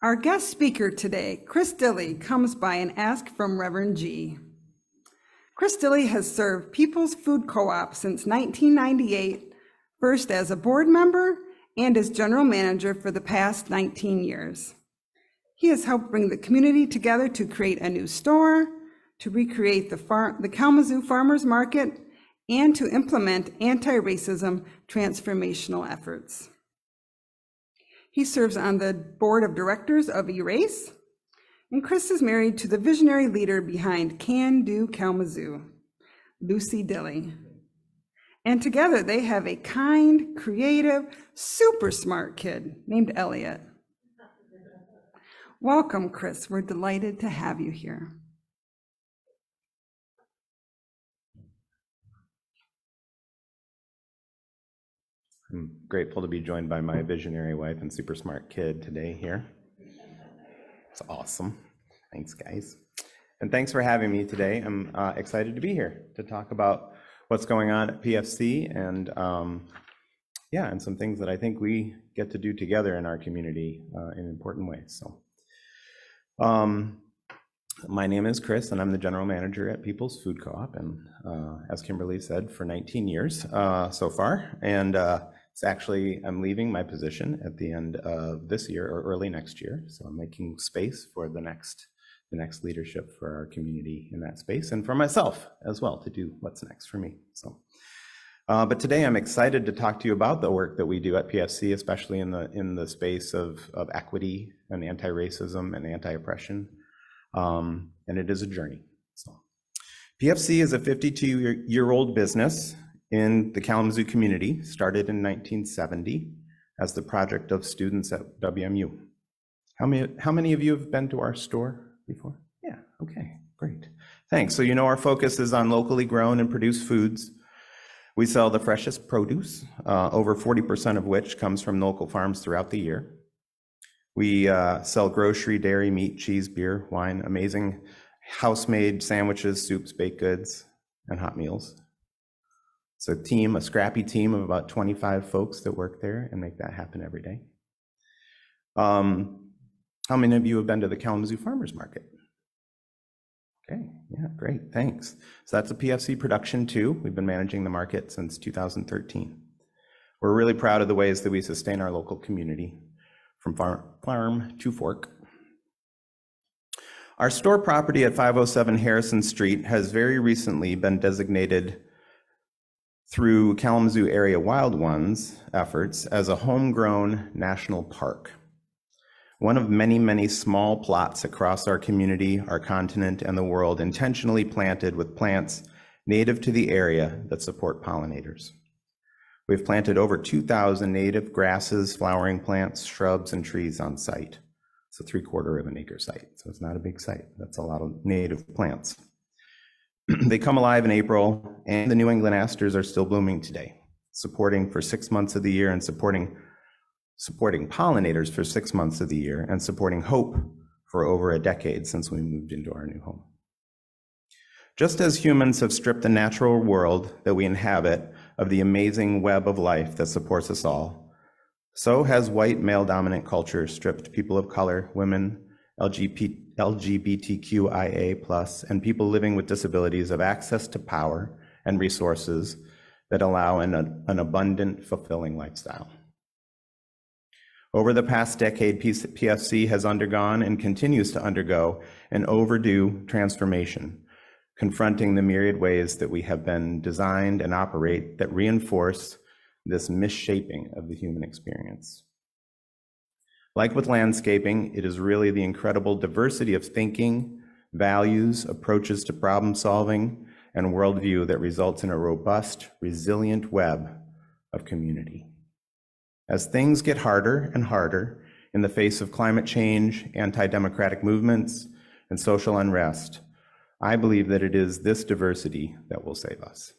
Our guest speaker today, Chris Dilley, comes by an ask from Reverend G. Chris Dilley has served People's Food Co-op since 1998, first as a board member and as general manager for the past 19 years. He has helped bring the community together to create a new store, to recreate the, far- the Kalamazoo Farmers Market, and to implement anti-racism transformational efforts. He serves on the board of directors of ERACCE, and Chris is married to the visionary leader behind Can Do Kalamazoo, Lucy Dilley. And together they have a kind, creative, super smart kid named Elliot. Welcome, Chris. We're delighted to have you here. I'm grateful to be joined by my visionary wife and super smart kid today here. It's awesome. Thanks, guys. And thanks for having me today. I'm uh, excited to be here to talk about what's going on at PFC and um, yeah, and some things that I think we get to do together in our community uh, in important ways. So, um, my name is Chris, and I'm the general manager at People's Food Co-op, and uh, as Kimberly said, for 19 years uh, so far. And uh, it's actually, I'm leaving my position at the end of this year or early next year. So I'm making space for the next, the next leadership for our community in that space and for myself as well to do what's next for me. So, uh, but today I'm excited to talk to you about the work that we do at PFC, especially in the in the space of of equity and anti-racism and anti-oppression. Um, and it is a journey. So, PFC is a 52 year old business in the Kalamazoo community, started in 1970 as the project of students at WMU. How many, how many of you have been to our store before? Yeah, okay, great. Thanks. So you know our focus is on locally grown and produced foods. We sell the freshest produce, uh, over 40% of which comes from local farms throughout the year. We uh, sell grocery, dairy, meat, cheese, beer, wine, amazing house-made sandwiches, soups, baked goods, and hot meals. It's a team, a scrappy team of about 25 folks that work there and make that happen every day. Um, how many of you have been to the Kalamazoo Farmers Market? Okay, yeah, great, thanks. So that's a PFC production too. We've been managing the market since 2013. We're really proud of the ways that we sustain our local community from farm, farm to fork. Our store property at 507 Harrison Street has very recently been designated through Kalamazoo Area Wild Ones efforts as a homegrown national park. One of many, many small plots across our community, our continent, and the world intentionally planted with plants native to the area that support pollinators. We've planted over 2,000 native grasses, flowering plants, shrubs, and trees on site. It's a three quarter of an acre site, so it's not a big site. That's a lot of native plants. They come alive in April, and the New England asters are still blooming today, supporting for six months of the year and supporting supporting pollinators for six months of the year and supporting hope for over a decade since we moved into our new home. Just as humans have stripped the natural world that we inhabit of the amazing web of life that supports us all, so has white male dominant culture stripped people of color, women, LGBT, LGBTQIA, and people living with disabilities of access to power and resources that allow an, an abundant, fulfilling lifestyle. Over the past decade, PFC has undergone and continues to undergo an overdue transformation, confronting the myriad ways that we have been designed and operate that reinforce this misshaping of the human experience. Like with landscaping, it is really the incredible diversity of thinking, values, approaches to problem solving, and worldview that results in a robust, resilient web of community. As things get harder and harder in the face of climate change, anti-democratic movements, and social unrest, I believe that it is this diversity that will save us.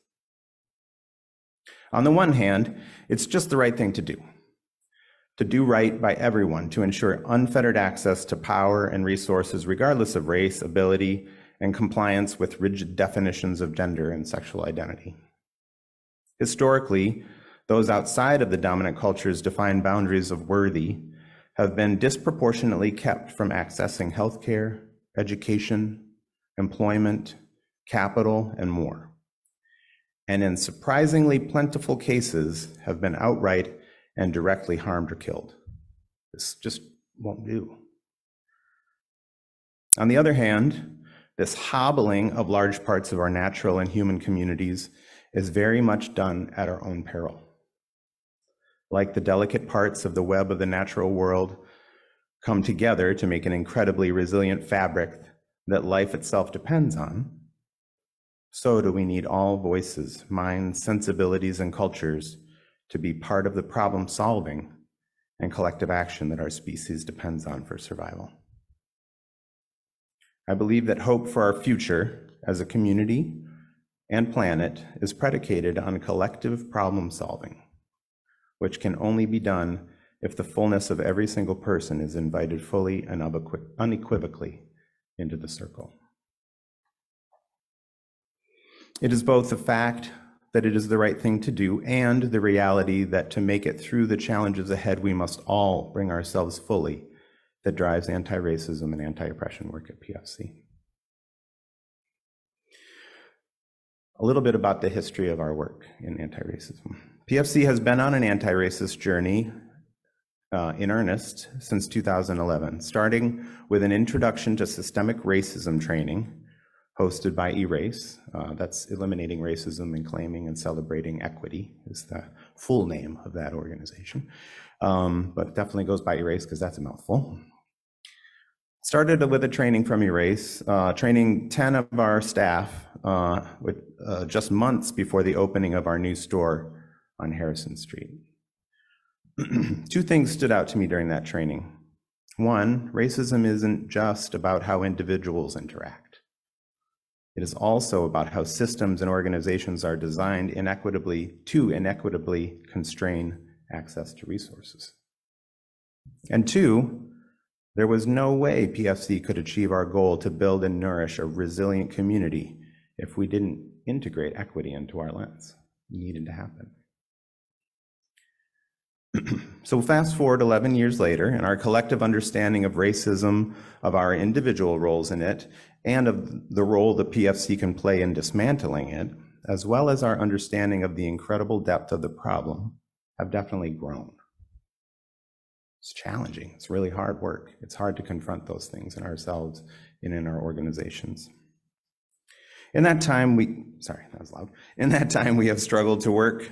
On the one hand, it's just the right thing to do to do right by everyone to ensure unfettered access to power and resources, regardless of race, ability, and compliance with rigid definitions of gender and sexual identity. Historically, those outside of the dominant culture's defined boundaries of worthy have been disproportionately kept from accessing healthcare, education, employment, capital, and more. And in surprisingly plentiful cases, have been outright and directly harmed or killed. This just won't do. On the other hand, this hobbling of large parts of our natural and human communities is very much done at our own peril. Like the delicate parts of the web of the natural world come together to make an incredibly resilient fabric that life itself depends on, so do we need all voices, minds, sensibilities, and cultures to be part of the problem solving and collective action that our species depends on for survival. I believe that hope for our future as a community and planet is predicated on collective problem solving, which can only be done if the fullness of every single person is invited fully and unequivocally into the circle. It is both the fact that it is the right thing to do and the reality that to make it through the challenges ahead, we must all bring ourselves fully that drives anti racism and anti oppression work at PFC. A little bit about the history of our work in anti racism. PFC has been on an anti racist journey uh, in earnest since 2011, starting with an introduction to systemic racism training hosted by ERACCE. Uh, that's Eliminating Racism and Claiming and Celebrating Equity is the full name of that organization. Um, but definitely goes by ERACCE because that's a mouthful. Started with a training from ERACCE, uh, training 10 of our staff uh, with, uh, just months before the opening of our new store on Harrison Street. Two things stood out to me during that training. One, racism isn't just about how individuals interact. It is also about how systems and organizations are designed inequitably to inequitably constrain access to resources. And two, there was no way PFC could achieve our goal to build and nourish a resilient community if we didn't integrate equity into our lens. It needed to happen. so fast forward 11 years later, and our collective understanding of racism, of our individual roles in it, and of the role the PFC can play in dismantling it, as well as our understanding of the incredible depth of the problem, have definitely grown. It's challenging. It's really hard work. It's hard to confront those things in ourselves and in our organizations. In that time, we, sorry, that was loud. In that time, we have struggled to work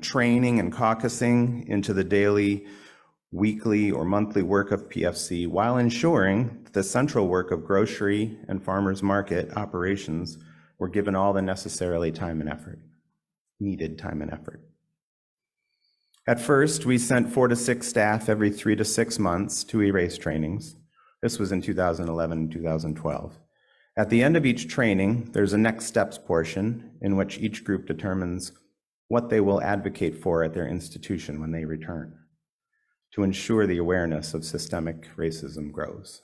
training and caucusing into the daily, weekly, or monthly work of PFC while ensuring that the central work of grocery and farmers market operations were given all the necessarily time and effort, needed time and effort. At first, we sent four to six staff every three to six months to ERACCE trainings. This was in 2011 and 2012. At the end of each training, there's a next steps portion in which each group determines what they will advocate for at their institution when they return to ensure the awareness of systemic racism grows.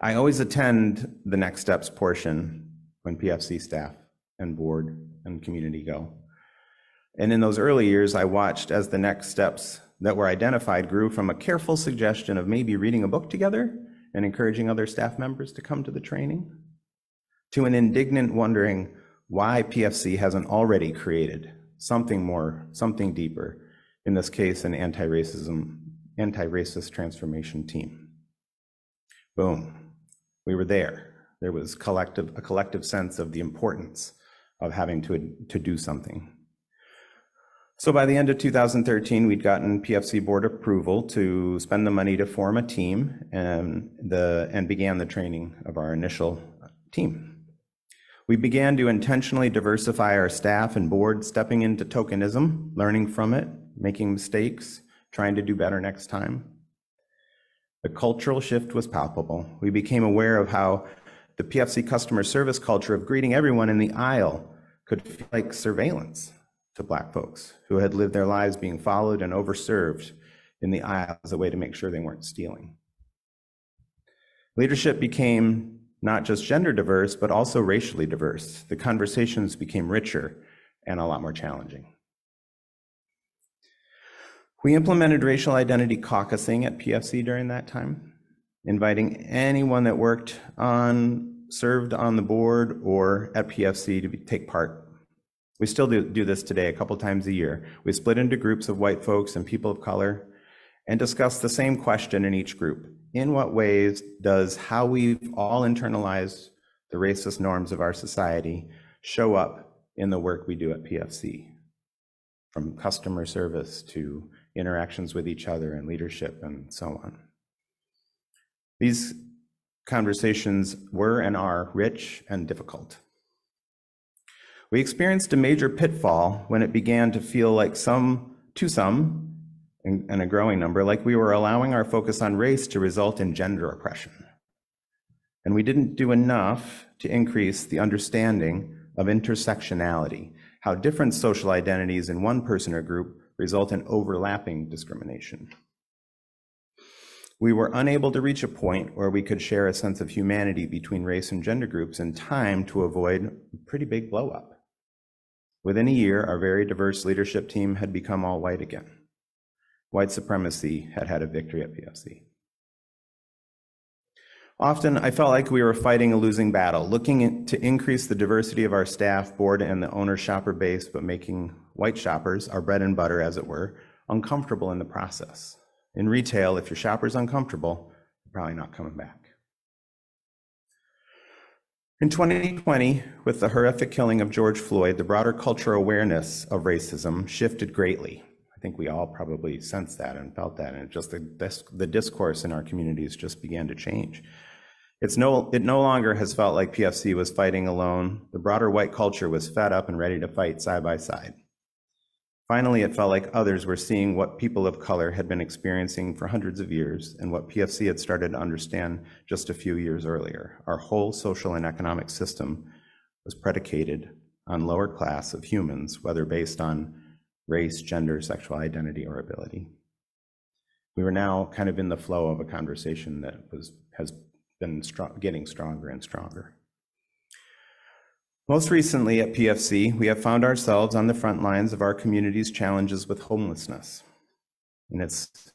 I always attend the next steps portion when PFC staff and board and community go. And in those early years, I watched as the next steps that were identified grew from a careful suggestion of maybe reading a book together and encouraging other staff members to come to the training to an indignant wondering why PFC hasn't already created something more, something deeper, in this case, an anti-racism, anti-racist transformation team. Boom, we were there. There was collective, a collective sense of the importance of having to, to do something. So by the end of 2013, we'd gotten PFC board approval to spend the money to form a team and, the, and began the training of our initial team. We began to intentionally diversify our staff and board, stepping into tokenism, learning from it, making mistakes, trying to do better next time. The cultural shift was palpable. We became aware of how the PFC customer service culture of greeting everyone in the aisle could feel like surveillance to Black folks who had lived their lives being followed and overserved in the aisle as a way to make sure they weren't stealing. Leadership became not just gender diverse, but also racially diverse. The conversations became richer and a lot more challenging. We implemented racial identity caucusing at PFC during that time, inviting anyone that worked on, served on the board or at PFC to be, take part. We still do, do this today a couple times a year. We split into groups of white folks and people of color and discuss the same question in each group. In what ways does how we've all internalized the racist norms of our society show up in the work we do at PFC? From customer service to interactions with each other and leadership and so on. These conversations were and are rich and difficult. We experienced a major pitfall when it began to feel like some, to some, and a growing number, like we were allowing our focus on race to result in gender oppression. And we didn't do enough to increase the understanding of intersectionality, how different social identities in one person or group result in overlapping discrimination. We were unable to reach a point where we could share a sense of humanity between race and gender groups in time to avoid a pretty big blowup. Within a year, our very diverse leadership team had become all white again. White supremacy had had a victory at PFC. Often, I felt like we were fighting a losing battle, looking to increase the diversity of our staff, board, and the owner shopper base, but making white shoppers, our bread and butter, as it were, uncomfortable in the process. In retail, if your shopper's uncomfortable, they're probably not coming back. In 2020, with the horrific killing of George Floyd, the broader cultural awareness of racism shifted greatly. I think we all probably sensed that and felt that, and just the, the discourse in our communities just began to change. It's no, it no longer has felt like PFC was fighting alone. The broader white culture was fed up and ready to fight side by side. Finally, it felt like others were seeing what people of color had been experiencing for hundreds of years and what PFC had started to understand just a few years earlier. Our whole social and economic system was predicated on lower class of humans, whether based on race, gender, sexual identity, or ability. We were now kind of in the flow of a conversation that was, has been getting stronger and stronger. Most recently at PFC, we have found ourselves on the front lines of our community's challenges with homelessness. And it's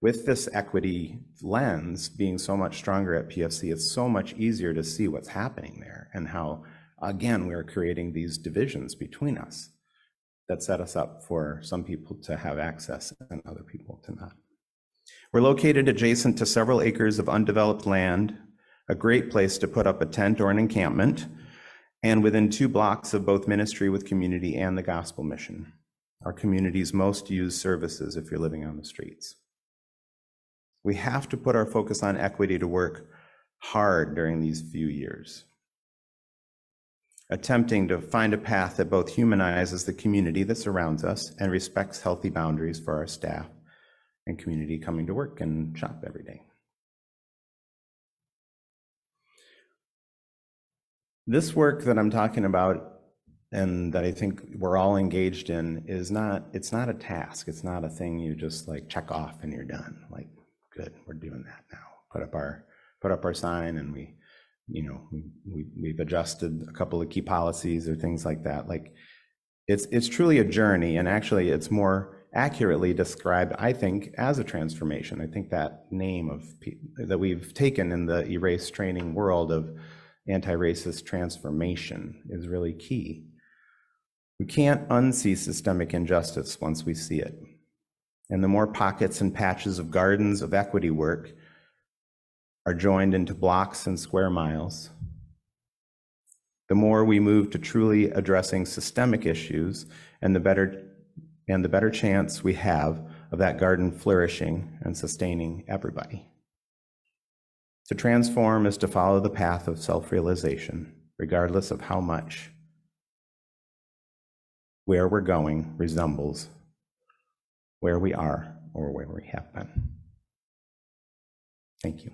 with this equity lens being so much stronger at PFC, it's so much easier to see what's happening there and how, again, we're creating these divisions between us that set us up for some people to have access and other people to not. We're located adjacent to several acres of undeveloped land, a great place to put up a tent or an encampment, and within two blocks of both ministry with community and the gospel mission, our community's most used services if you're living on the streets. We have to put our focus on equity to work hard during these few years, attempting to find a path that both humanizes the community that surrounds us and respects healthy boundaries for our staff and community coming to work and shop every day. This work that I'm talking about and that I think we're all engaged in is not, it's not a task. It's not a thing you just like check off and you're done. Like, good, we're doing that now. Put up our, put up our sign and we, you know, we, we, we've adjusted a couple of key policies or things like that. Like, it's, it's truly a journey and actually it's more accurately described, I think, as a transformation. I think that name of that we've taken in the ERACCE training world of anti-racist transformation is really key. We can't unsee systemic injustice once we see it. And the more pockets and patches of gardens of equity work are joined into blocks and square miles, the more we move to truly addressing systemic issues and the better and the better chance we have of that garden flourishing and sustaining everybody. To transform is to follow the path of self realization, regardless of how much where we're going resembles where we are or where we have been. Thank you.